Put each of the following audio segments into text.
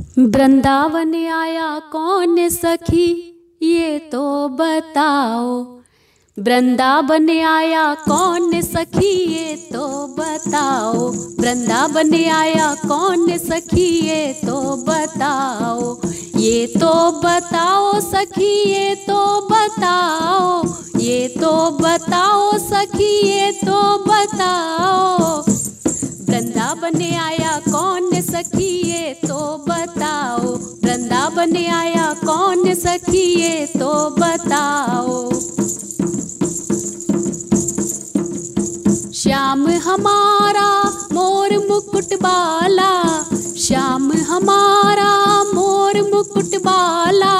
वृंदावन आया कौन सखी? ये तो बताओ। वृंदावन आया कौन सखी? ये तो बताओ। वृंदावन आया कौन सखी? ये तो बताओ। ये तो बताओ सखी, ये तो बताओ। ये तो बताओ सखी, ये तो बताओ। वृंदावन आया कौन सखी? ये तो बताओ वृंदावन आया, कौन सखी ये तो बताओ। श्याम हमारा मोर मुकुट बाला, श्याम हमारा मोर मुकुट बाला।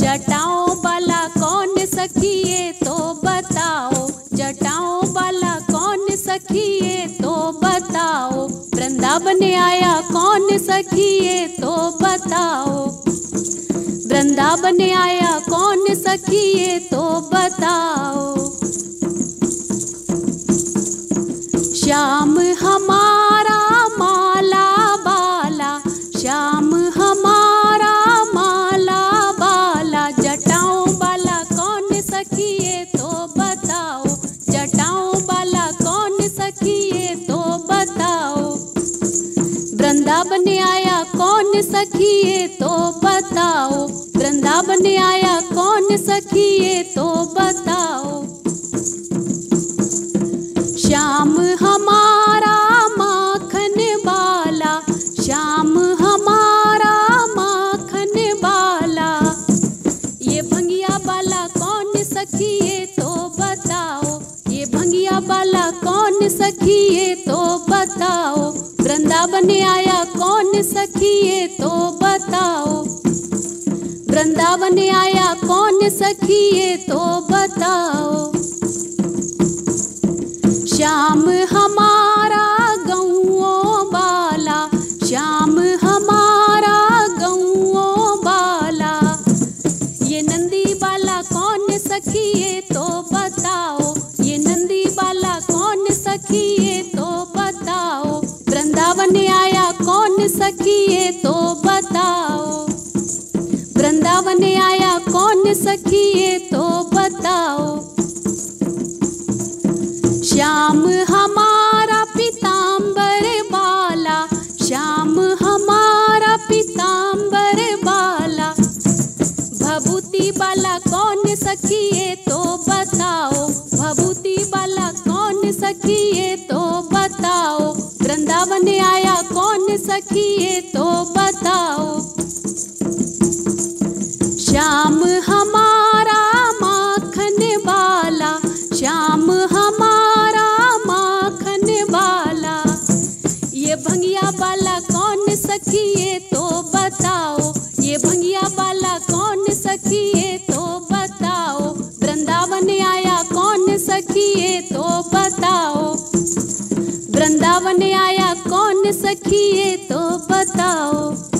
जटाओं वाला कौन सखी ये तो बताओ। जटाओं वाला कौन सखी ये तो बताओ। वृंदावन आया कौन सखी ये तो बताओ? वृंदावन आया कौन सखिए तो बताओ? कौन सखी ये तो बताओ, वृंदावन आया कौन सखी ये तो बताओ। श्याम हमारा माखन बाला, श्याम हमारा माखन बाला। ये भंगिया बाला कौन सखिए तो बताओ, ये भंगिया बाला कौन सखी ये तो बताओ। वृंदावन आया कौन सखी तो बताओ। वृंदावन आया कौन सखी ये तो बताओ। श्याम हमारा गौओं बाला, श्याम हमारा गौओं बाला। ये नंदी बाला कौन सखी ये तो बताओ। ये तो बताओ। वृंदावन आया कौन सखी ये तो बताओ। श्याम कौन सखी ये तो बताओ। श्याम हमारा माखन वाला, श्याम हमारा माखन वाला। ये भंगिया वाला कौन सखी ये तो बताओ। ये भंगिया वाला कौन सखी ये तो बताओ। वृंदावन आया कौन सखी ये तो बताओ। वृंदावन आया कौन सखी ये तो बताओ।